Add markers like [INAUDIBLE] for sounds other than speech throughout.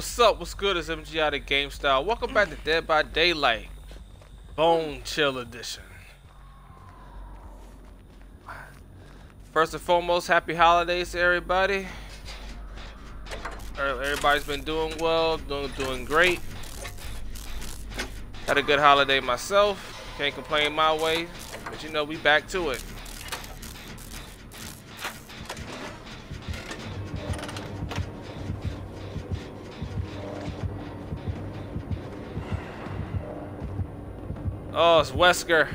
What's up? What's good? It's MG out of GameStyle. Welcome back to Dead by Daylight. Bone Chill Edition. First and foremost, happy holidays to everybody. Er, everybody's been doing well, doing doing great. Had a good holiday myself. Can't complain my way. But you know, we back to it. Oh, it's Wesker.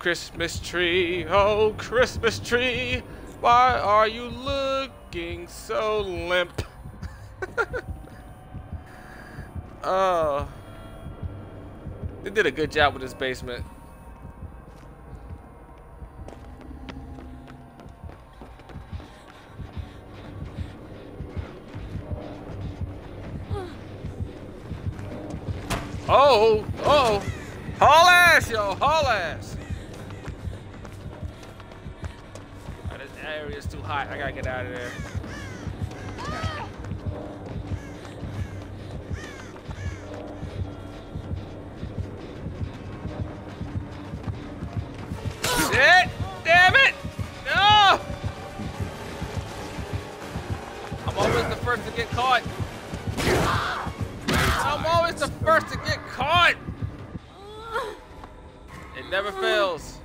Christmas tree, oh Christmas tree, why are you looking so limp? [LAUGHS] oh, they did a good job with this basement. Oh, oh, haul ass, yo, haul ass. Oh, this area is too hot. I gotta get out of there. Shit! Damn it! No! I'm always the first to get caught. I'm the first to get caught. It never fails.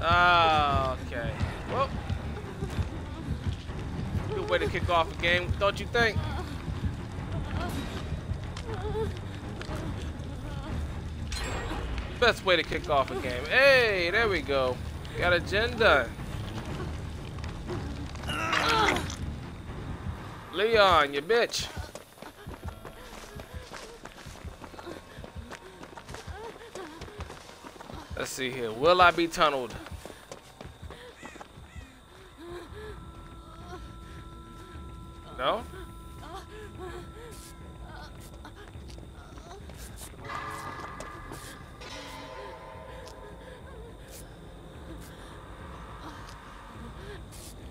Ah, okay. Well, good way to kick off a game, don't you think? Best way to kick off a game. Hey, there we go. Got a gen done. Leon, you bitch. Let's see here. Will I be tunneled? No?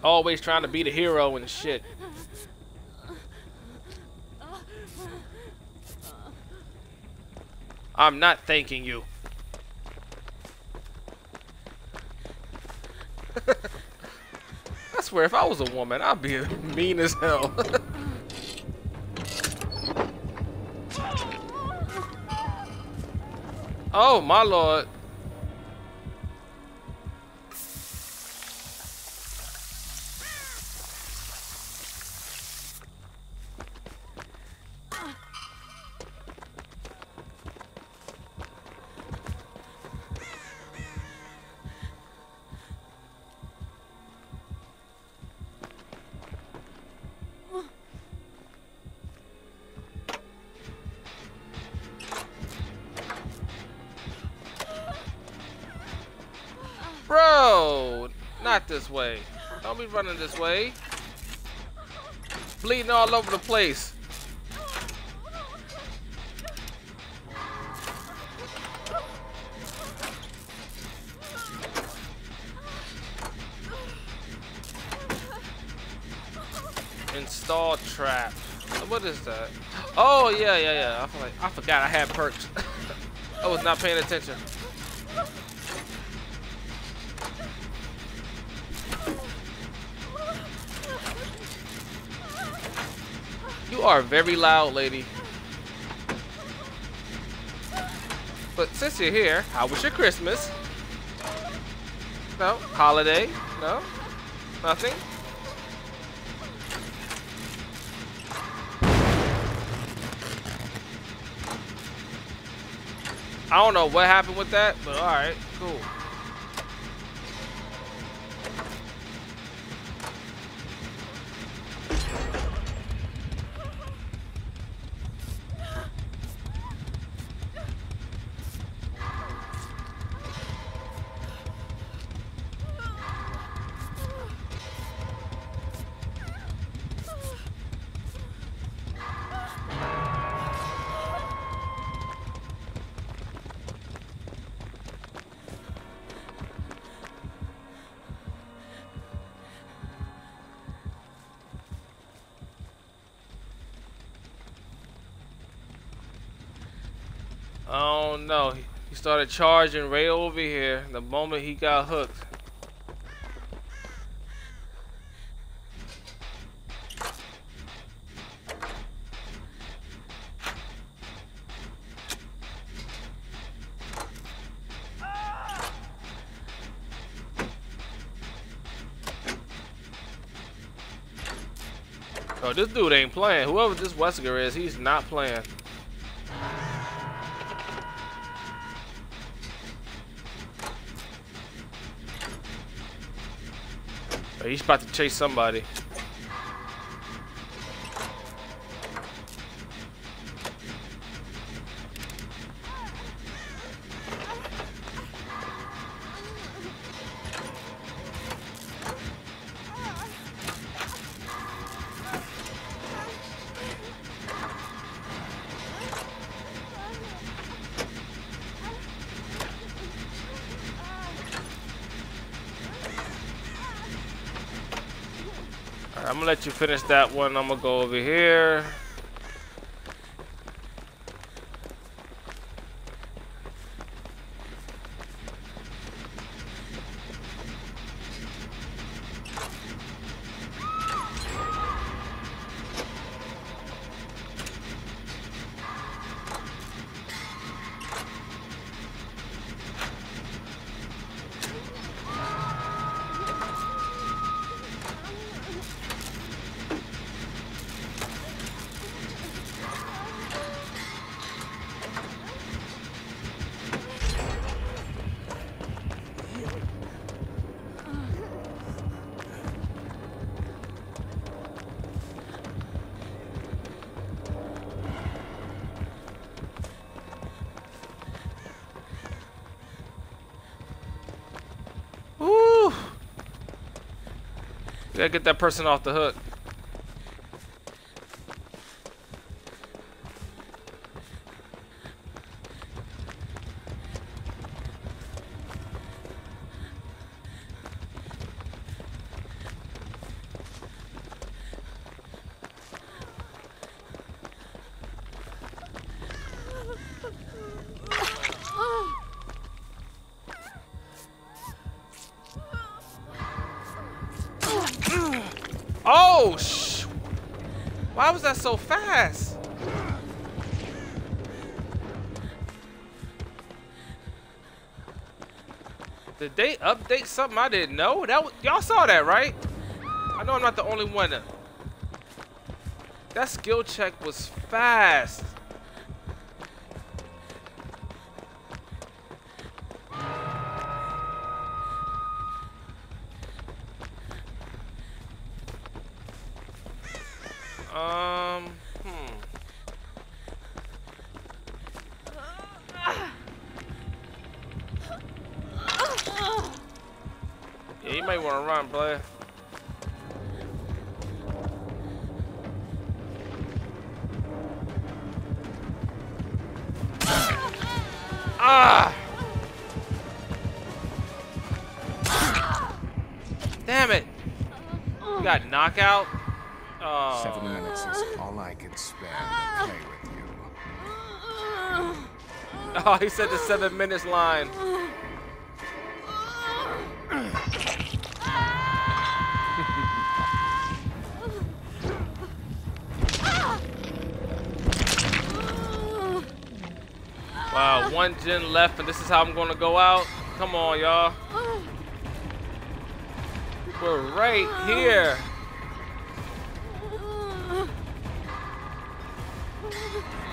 Always trying to be the hero and shit. I'm not thanking you. [LAUGHS] I swear, if I was a woman, I'd be [LAUGHS] mean as hell. [LAUGHS] oh, my lord. Be running this way. Bleeding all over the place. Install trap. What is that? Oh yeah, yeah, yeah. I like I forgot I had perks. [LAUGHS] I was not paying attention. You are very loud, lady. But since you're here, how was your Christmas? No? Holiday? No? Nothing? I don't know what happened with that, but alright, cool. Oh no, he started charging right over here the moment he got hooked. Oh, this dude ain't playing. Whoever this Wesker is, he's not playing. He's about to chase somebody. Let you finish that one. I'm gonna go over here. Gotta get that person off the hook. Why was that so fast? Did they update something I didn't know? That y'all saw that, right? I know I'm not the only one. That skill check was fast. Knockout? Oh. Seven minutes is all I can spend to play with you. Oh, he said the seven minutes line. [LAUGHS] Wow, one gen left, and this is how I'm gonna go out. Come on, y'all. We're right here. Oh, that was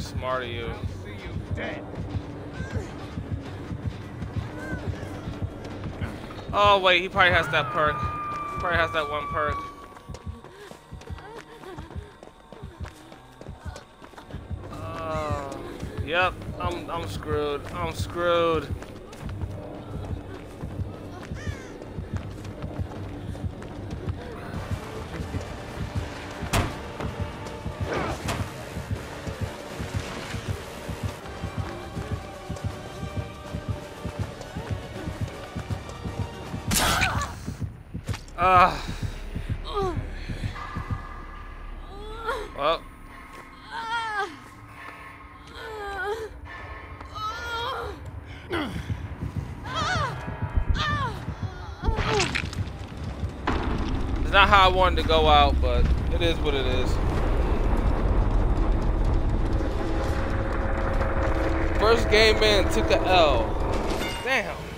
very smart of you. Oh, wait, he probably has that perk. Probably has that one perk. Uh, yep, I'm, I'm screwed. I'm screwed. Ah. Well. It's not how I wanted to go out, but it is what it is. First game in took a L. Damn.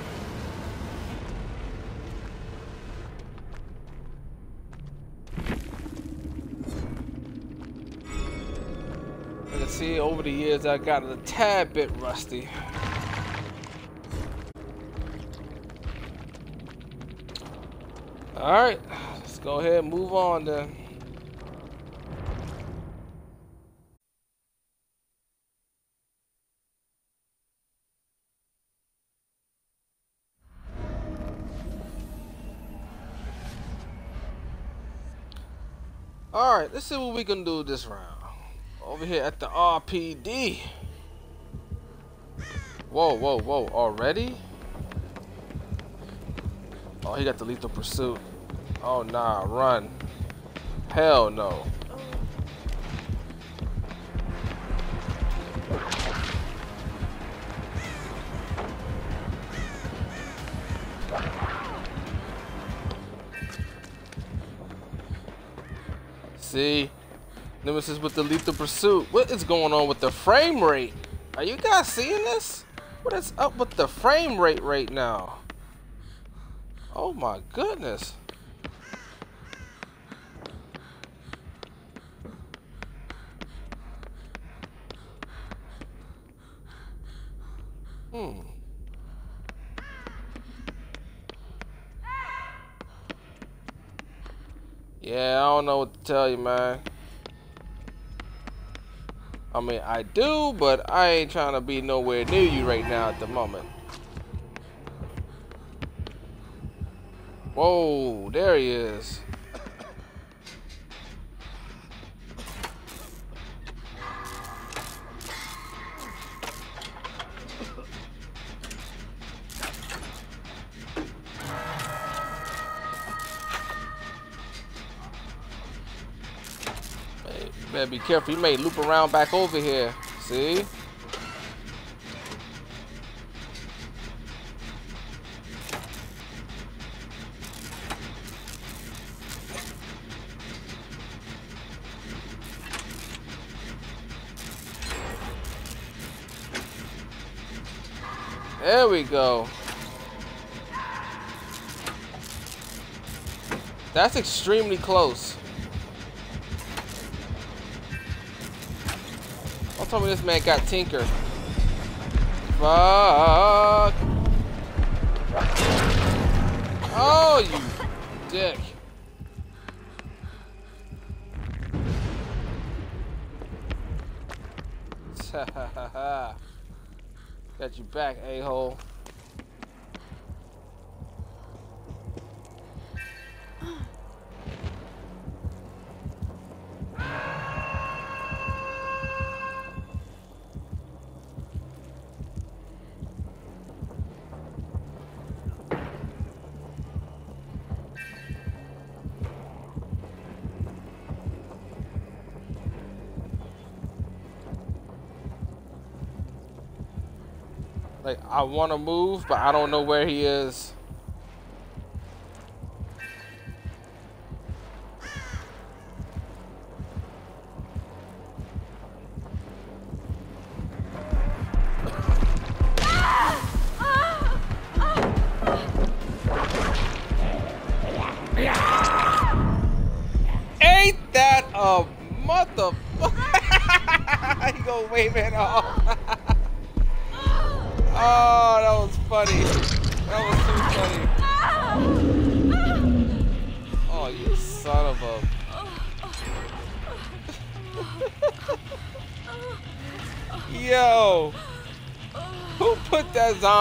Over the years I got a tad bit rusty. Alright, let's go ahead and move on then. Alright, let's see what we can do this round. Over here at the RPD. Whoa, whoa, whoa, already? Oh, he got the lethal pursuit. Oh, nah, run. Hell no. See? Nemesis with the lethal pursuit. What is going on with the frame rate? Are you guys seeing this? What is up with the frame rate right now? Oh my goodness. Hmm. Yeah, I don't know what to tell you, man. I mean, I do, but I ain't trying to be nowhere near you right now at the moment. Whoa, there he is. Be careful. You may loop around back over here. See? There we go. That's extremely close. Don't me this man got Tinker. Fuck. Oh, you dick. [LAUGHS] Got you back, a-hole. I want to move, but I don't know where he is. Ain't that a motherfucker? [LAUGHS] he go waving off.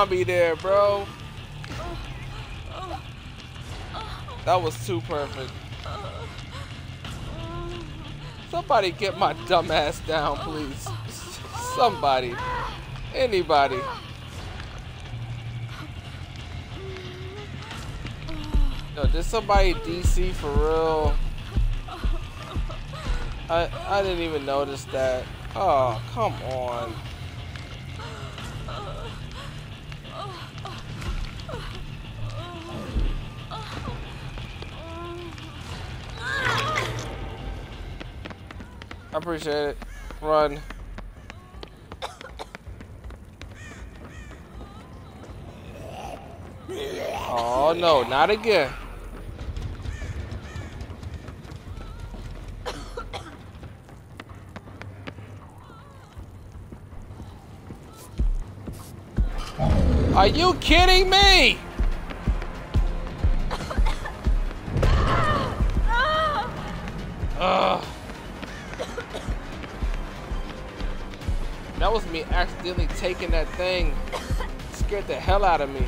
Zombie there, bro? That was too perfect. Somebody get my dumb ass down, please. Somebody. Anybody. Yo, did somebody DC for real? I I didn't even notice that. Oh, come on. Appreciate it. Run. Oh no, not again. Are you kidding me? Ugh. That was me accidentally taking that thing. [COUGHS] scared the hell out of me.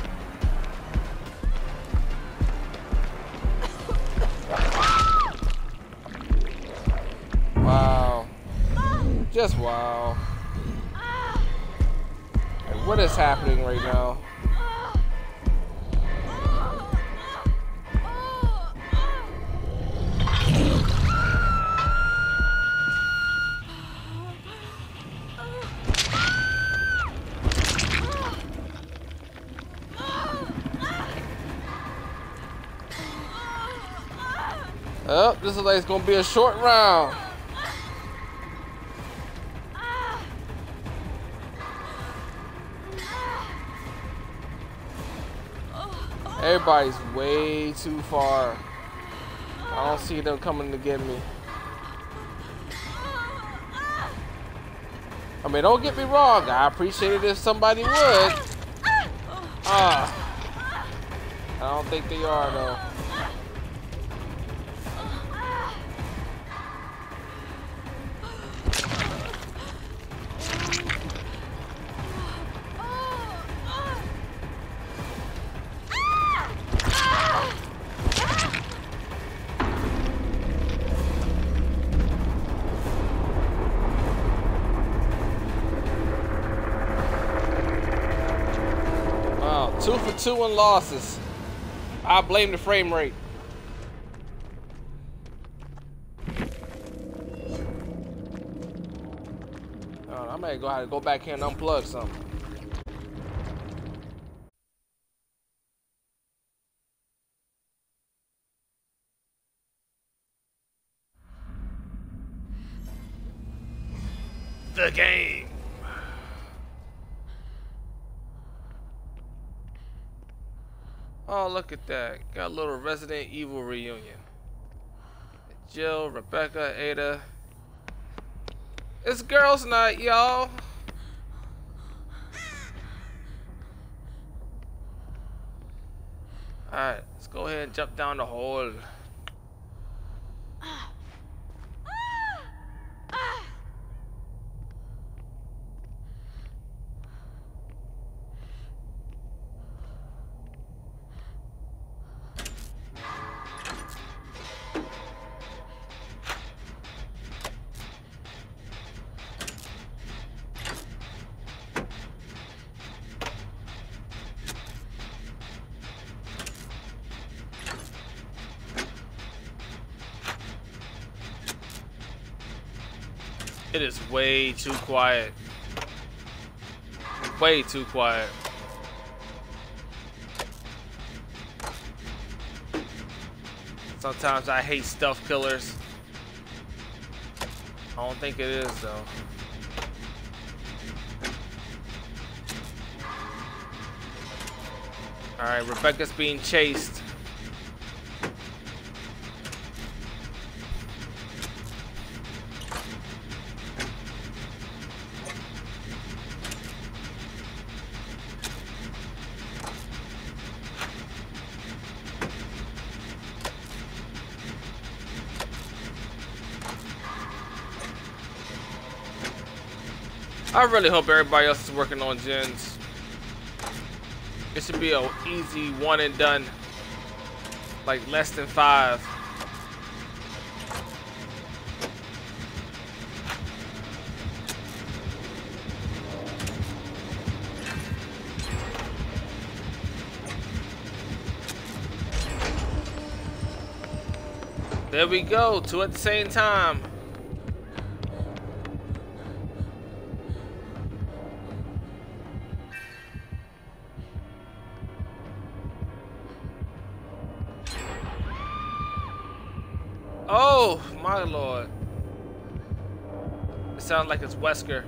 Wow. Just wow. Like, what is happening right now? This is like it's gonna be a short round. Everybody's way too far. I don't see them coming to get me. I mean, don't get me wrong. I appreciate it if somebody would. Ah. I don't think they are, though. Wow, two for two in losses. I blame the frame rate. Uh, I may go have to go back here and unplug something. Look at that. Got a little Resident Evil reunion. Jill, Rebecca, Ada. It's girls' night, y'all. Alright, let's go ahead and jump down the hole. It is way too quiet. Way too quiet. Sometimes I hate stuff killers. I don't think it is though. Alright, Rebecca's being chased. I really hope everybody else is working on gens. It should be a easy one and done. Like less than five. There we go, two at the same time. Sounds like it's Wesker.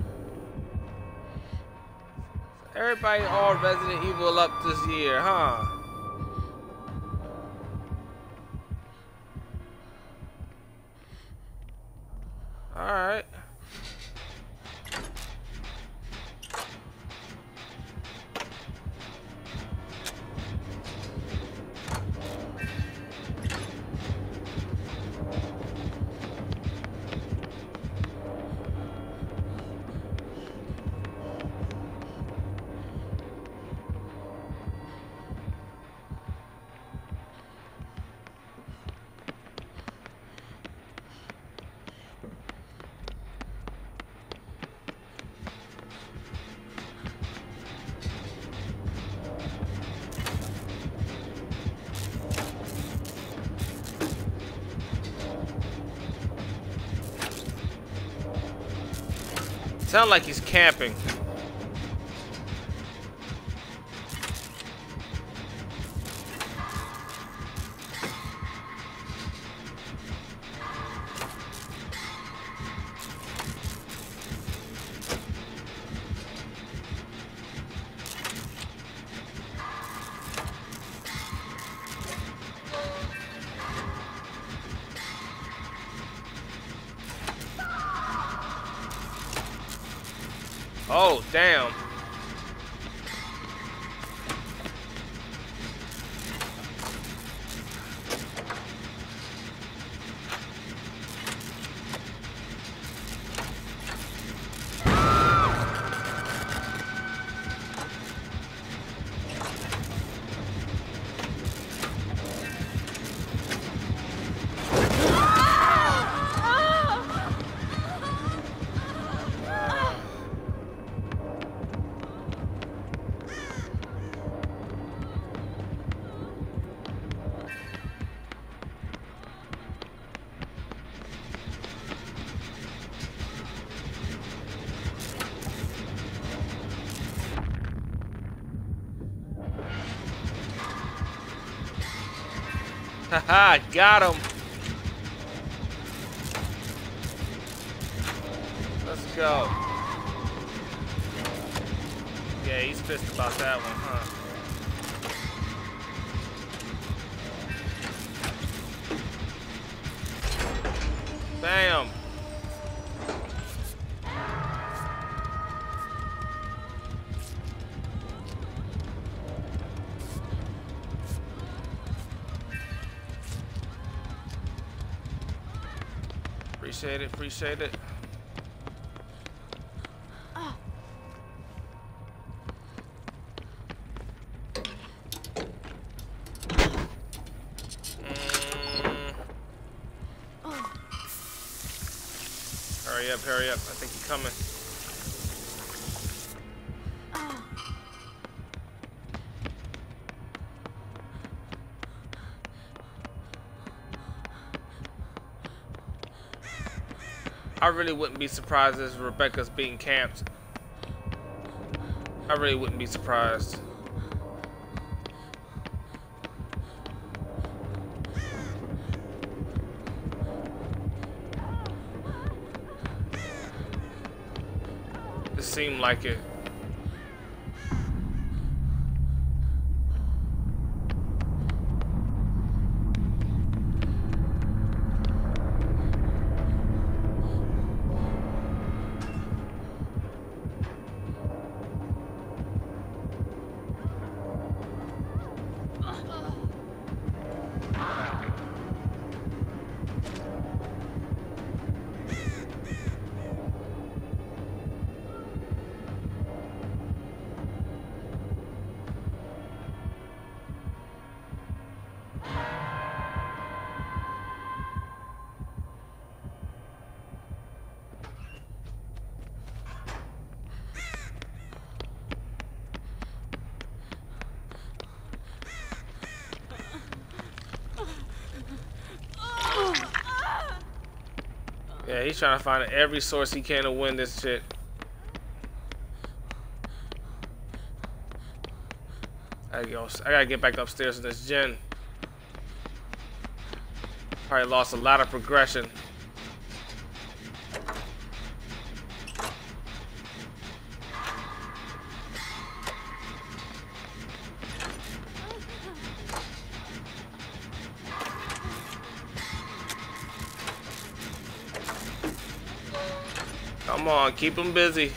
Everybody all Resident Evil up this year, huh? Sound like he's camping. Haha, [LAUGHS] got him. Let's go. Yeah, he's pissed about that one, Appreciate it, I really wouldn't be surprised if Rebecca's being camped. I really wouldn't be surprised. It seemed like it. Yeah, he's trying to find every source he can to win this shit. I gotta, get back upstairs in this gen. Probably lost a lot of progression. Keep them busy.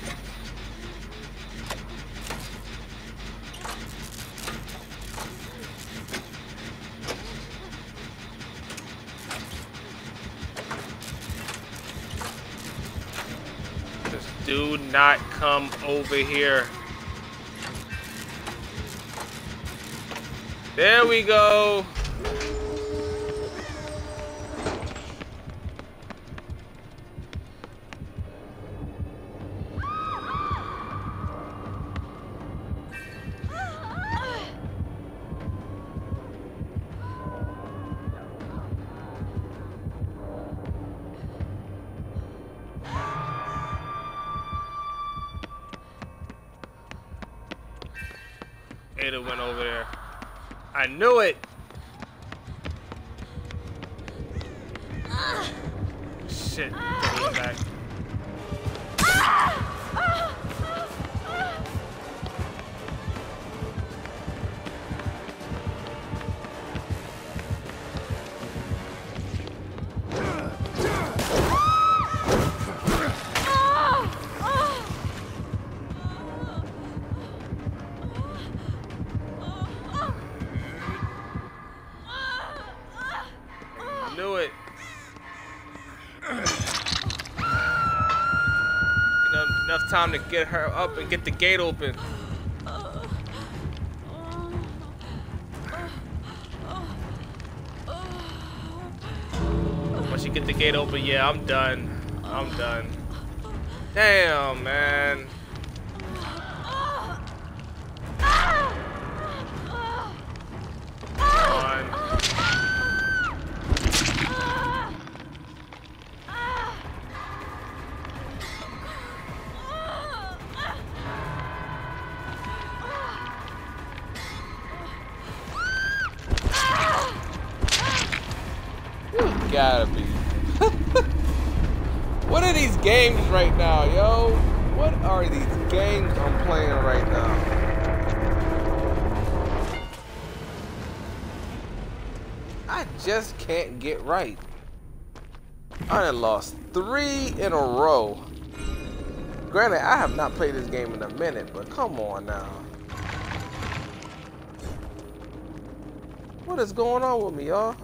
Just do not come over here. There we go. Ada went over there. I knew it. Shit. Back. Time to get her up and get the gate open. Once you get the gate open, yeah, I'm done. I'm done. Damn, man. Gotta be. [LAUGHS] what are these games right now, yo? What are these games I'm playing right now? I just can't get right. I done lost three in a row. Granted, I have not played this game in a minute, but come on now. What is going on with me, y'all?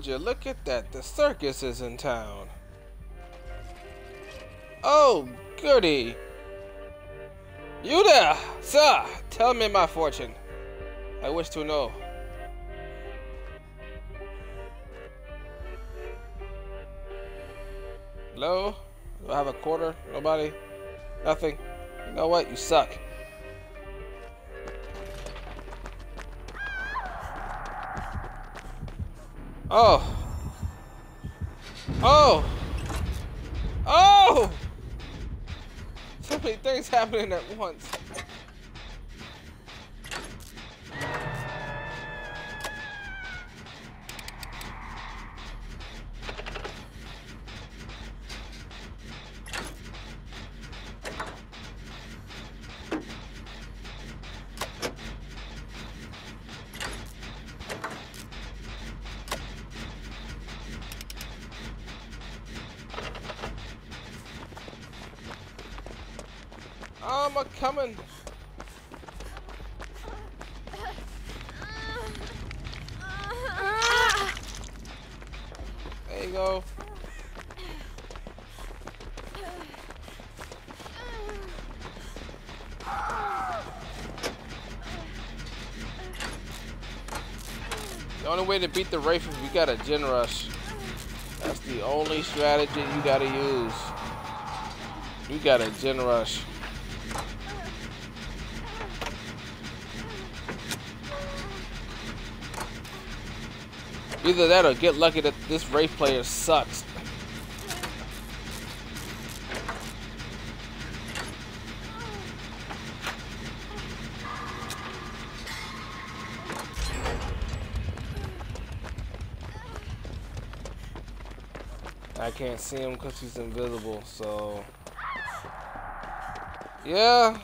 Would you look at that? The circus is in town. Oh, goody. You there, sir? Tell me my fortune. I wish to know. Hello? Do I have a quarter? Nobody? Nothing? You know what? You suck. Oh. Oh. Oh. So many things happening at once. Way to beat the Wraith is we got a Gen Rush. That's the only strategy you gotta use. You got a Gen Rush. Either that or get lucky that this Wraith player sucks. I can't see him because he's invisible, so... Yeah.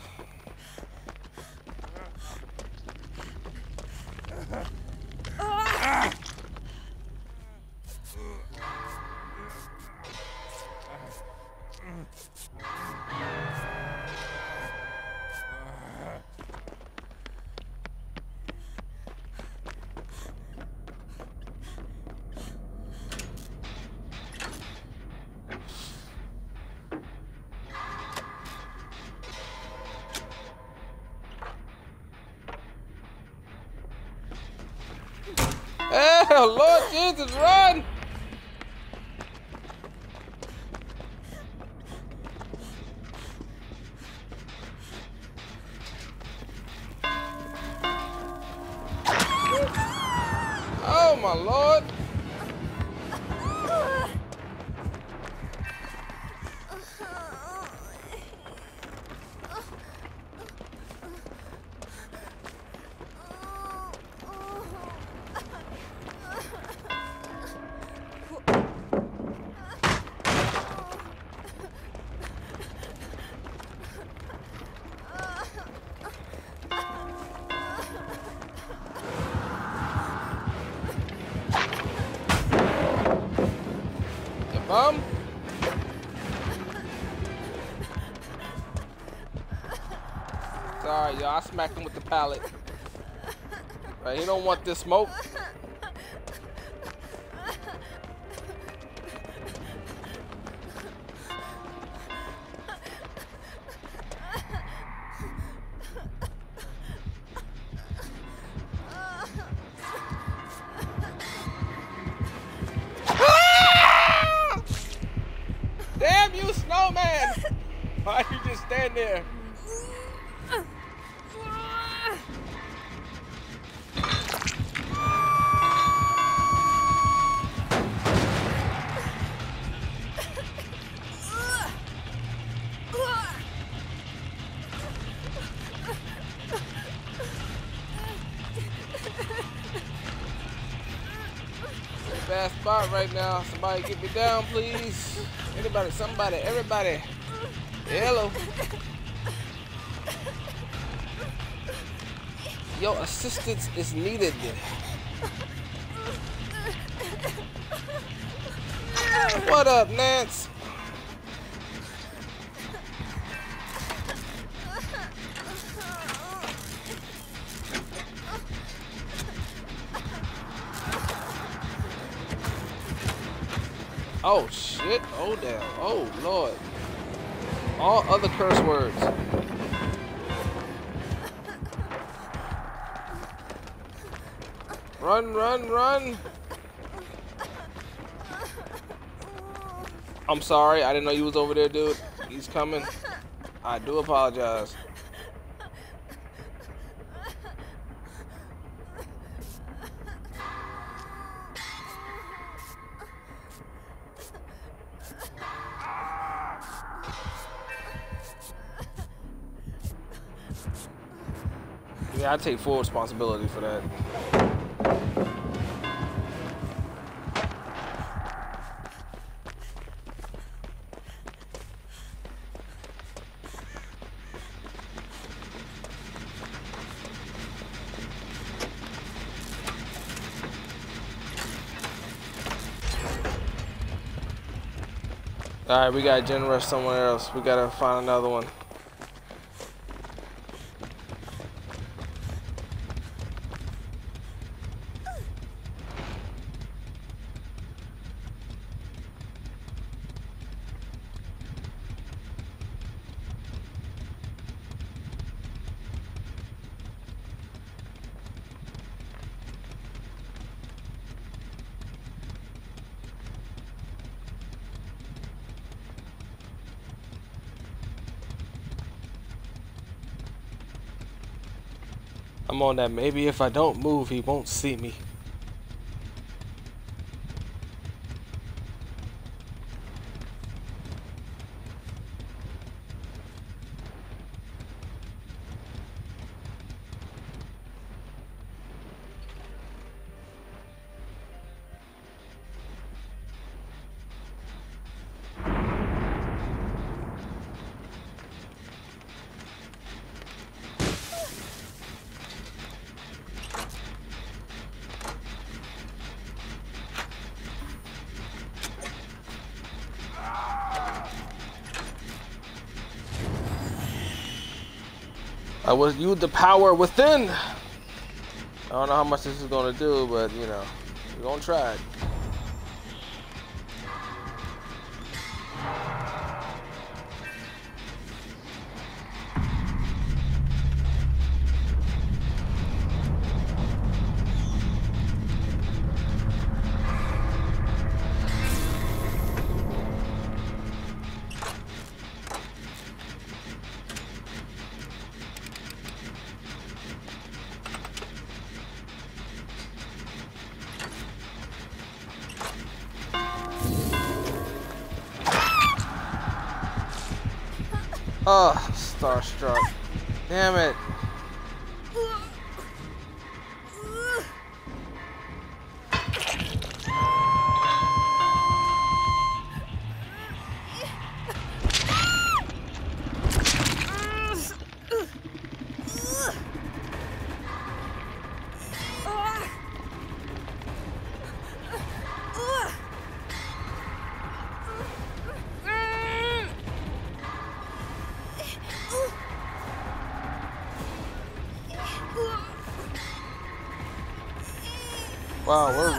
Smacked him with the pallet. Right, he don't want this smoke. Right now. Somebody get me down, please. Anybody, somebody, everybody. Hello. Your assistance is needed. What up, Nance? Oh shit. Oh damn. Oh lord. All other curse words. Run, run, run. I'm sorry. I didn't know you was over there, dude. He's coming. I do apologize. I take full responsibility for that. All right, we got Gen Rush somewhere else. We gotta find another one. On that. Maybe if I don't move, he won't see me. I will use the power within. I don't know how much this is gonna do, but you know, we're gonna try it.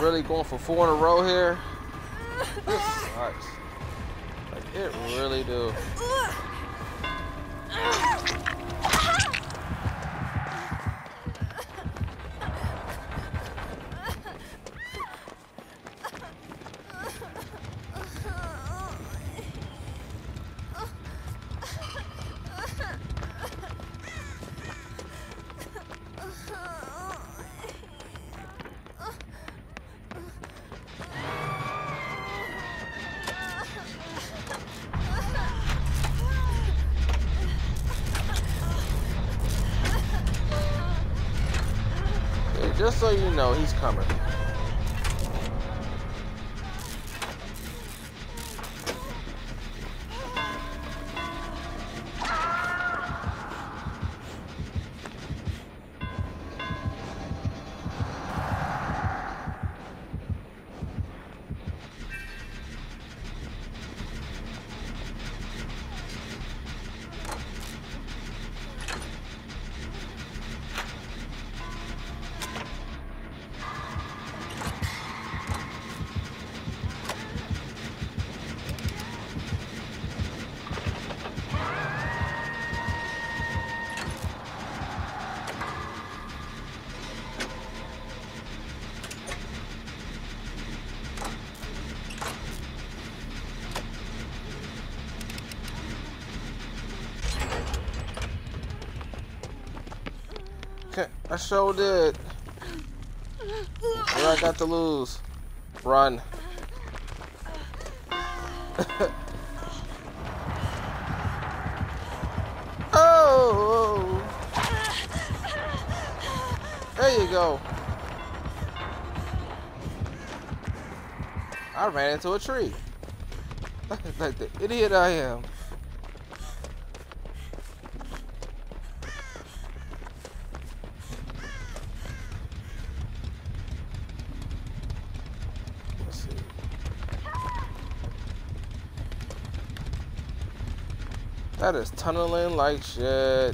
Really going for four in a row here. This sucks. Like it really do. [LAUGHS] I sure did. What I got to lose? Run. [LAUGHS] oh! There you go. I ran into a tree. [LAUGHS] like the idiot I am. Let's see. That is tunneling like shit.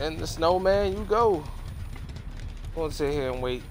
And the snowman, you go. I'm gonna sit here and wait.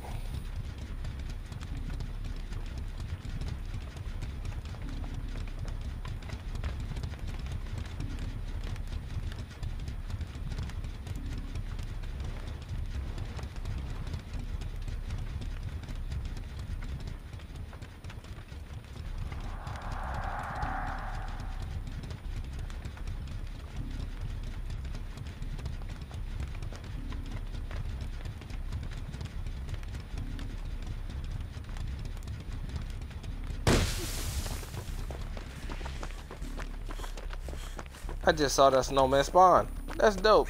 I just saw that snowman spawn. That's dope.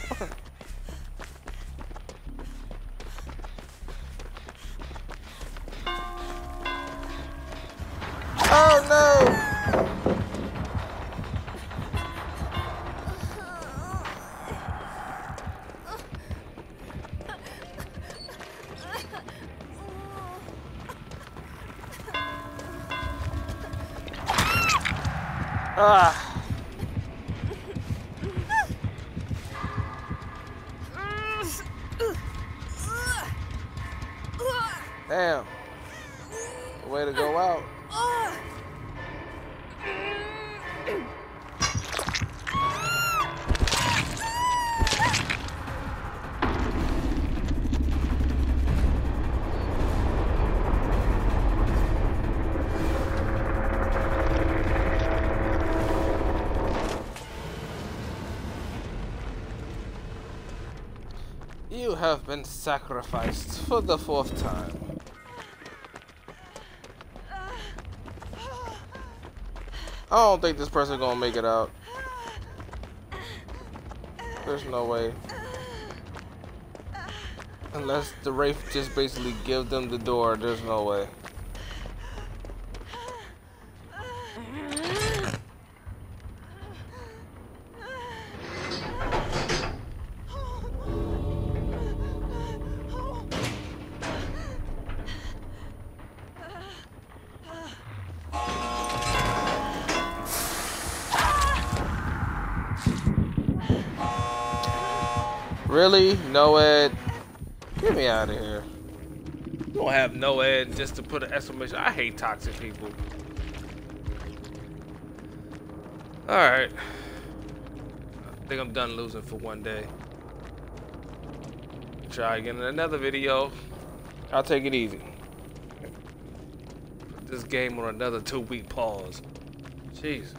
Have been sacrificed for the fourth time. I don't think this person gonna make it out. There's no way. Unless the Wraith just basically give them the door, there's no way. Really? No Ed? Get me out of here. You don't have no Ed just to put an exclamation. I hate toxic people. Alright. I think I'm done losing for one day. Try again in another video. I'll take it easy. Put this game on another two week pause. Jeez.